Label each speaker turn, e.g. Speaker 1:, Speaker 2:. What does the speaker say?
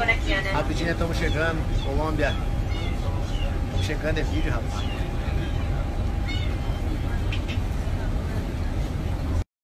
Speaker 1: É é, né? Rapidinho, né? estamos chegando, Colômbia. Estamos chegando, é vídeo, rapaz.